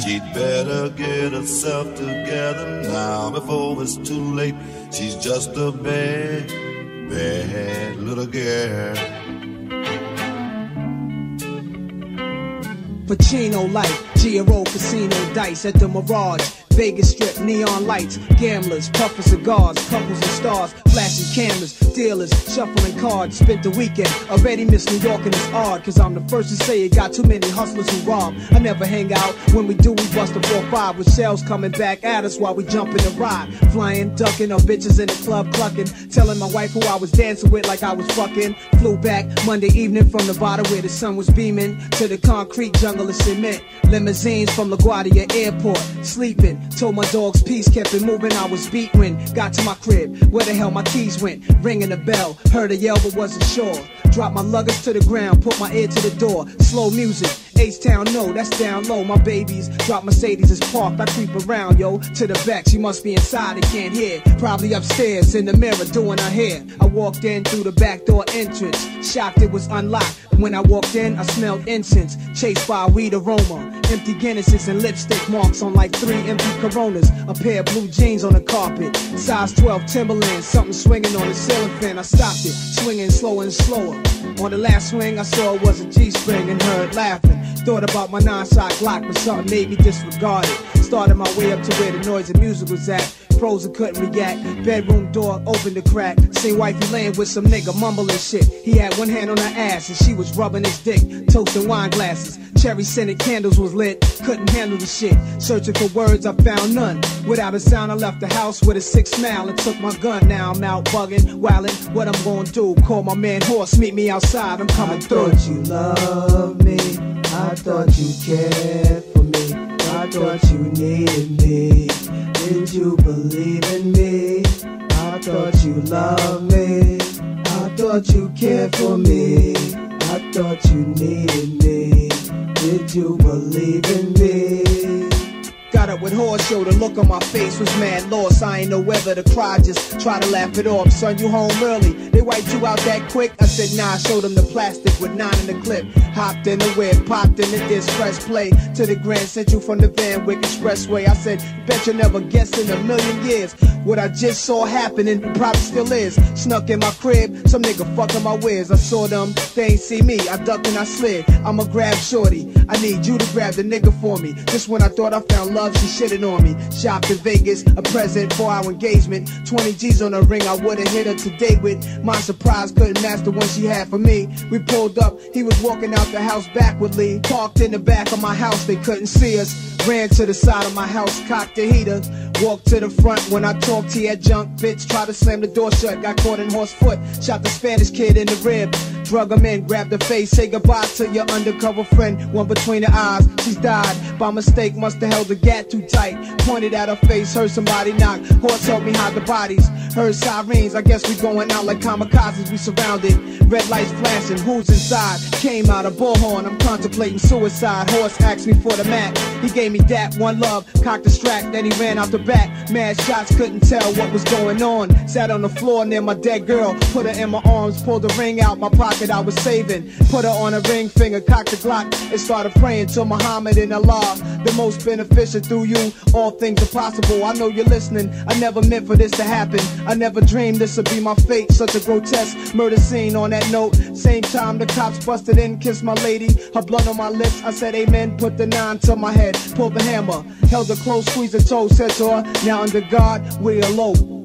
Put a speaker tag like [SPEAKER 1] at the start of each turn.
[SPEAKER 1] She'd better get herself together now before it's too late. She's just a bad, bad little girl.
[SPEAKER 2] Pacino light, Giro Casino dice at the Mirage. Vegas Strip, neon lights, gamblers, puffing cigars, couples and stars, flashing cameras, dealers, shuffling cards. Spent the weekend, already miss New York and it's odd, cause I'm the first to say it got too many hustlers who rob. I never hang out, when we do, we bust a 4-5 with shells coming back at us while we jump in the ride. Flying, ducking, or bitches in the club clucking, telling my wife who I was dancing with like I was fucking. Flew back Monday evening from Nevada where the sun was beaming to the concrete jungle of cement. Limousines from LaGuardia Airport, sleeping. Told my dogs peace, kept it moving. I was beat when got to my crib. Where the hell my keys went? Ringing the bell, heard a yell but wasn't sure. Drop my luggage to the ground, put my ear to the door. Slow music, H-Town, no, that's down low. My babies drop Mercedes is parked. I creep around, yo, to the back. She must be inside and can't hear. Probably upstairs in the mirror doing her hair. I walked in through the back door entrance, shocked it was unlocked. When I walked in, I smelled incense, chased by a weed aroma. Empty Guinnesses and lipstick marks on like three empty Coronas. A pair of blue jeans on the carpet. Size 12 Timberland, something swinging on the ceiling fan. I stopped it, swinging slower and slower. On the last swing, I saw it was a G-string and heard laughing. Thought about my nine-shot Glock, but something made me disregard it. Started my way up to where the noise and music was at. Frozen couldn't react. Bedroom door opened the crack. Seen wifey laying with some nigga mumbling shit. He had one hand on her ass and she was rubbing his dick. Toasting wine glasses. Cherry scented candles was lit. Couldn't handle the shit. Searching for words, I found none. Without a sound, I left the house with a sick smile and took my gun. Now I'm out bugging, wildin'. What I'm gonna do? Call my man Horse, meet me outside. I'm coming
[SPEAKER 3] I
[SPEAKER 2] through.
[SPEAKER 3] thought you loved me. I thought you cared for me. I thought you needed me. Did you believe in me? I thought you loved me. I thought you cared for me. I thought you needed me. Did you believe in me?
[SPEAKER 2] Got up with horse show, the look on my face was mad lost. I ain't know whether to cry, just try to laugh it off. Son, you home early. They wiped you out that quick. I said, nah, I showed them the plastic with nine in the clip. Hopped in the whip, popped in the disc, press play to the Grand Central from the Van Wyck Expressway. I said, bet you never guessed in a million years what I just saw happening, probably still is. Snuck in my crib, some nigga fucking my whiz. I saw them, they ain't see me. I ducked and I slid. I'ma grab shorty. I need you to grab the nigga for me. Just when I thought I found love, she shitted on me. Shopped in Vegas, a present for our engagement. 20 G's on the ring, I would've hit her today with. My surprise couldn't match the one she had for me. We pulled up, he was walking out the house backwardly. Parked in the back of my house, they couldn't see us. Ran to the side of my house, cocked the heater. Walked to the front when I talked, to had junk. Bitch tried to slam the door shut, got caught in horse foot. Shot the Spanish kid in the rib. Drug him in, grab the face, say goodbye to your undercover friend. One between the eyes, she's died. By mistake, must have held the gat too tight. Pointed at her face, heard somebody knock. Horse helped me hide the bodies. Heard sirens, I guess we going out like kamikazes. We surrounded, red lights flashing. Who's inside? Came out a bullhorn. I'm contemplating suicide. Horse asked me for the mat. He gave me that one love, cocked the strap, then he ran out the back. Mad shots couldn't tell what was going on. Sat on the floor near my dead girl, put her in my arms, pulled the ring out my pocket I was saving. Put her on a ring finger, cocked the Glock, and started praying to Muhammad and Allah. The most beneficial through you, all things are possible. I know you're listening. I never meant for this to happen. I never dreamed this would be my fate. Such a grotesque murder scene on that note. Same time the cops busted in, kissed my lady, her blood on my lips. I said amen, put the nine to my head, pulled the hammer, held her close, squeezed her toe, said to her, now under God, we are elope.